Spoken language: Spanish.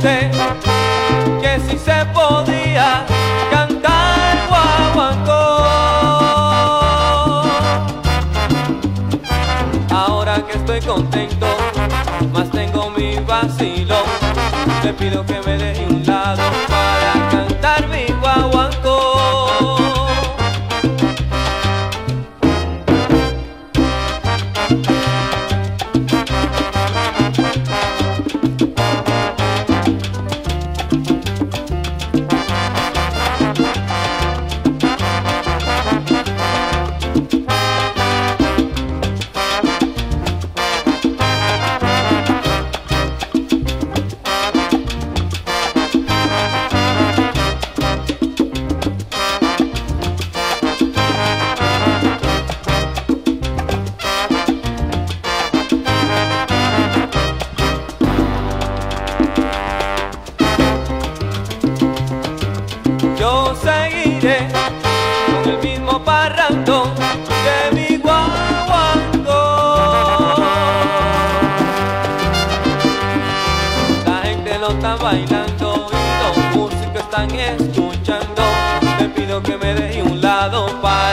que si se podía cantar guaguancó. Ahora que estoy contento, más tengo mi vacilón, te pido que me dejes están escuchando. Te pido que me dejes un lado para.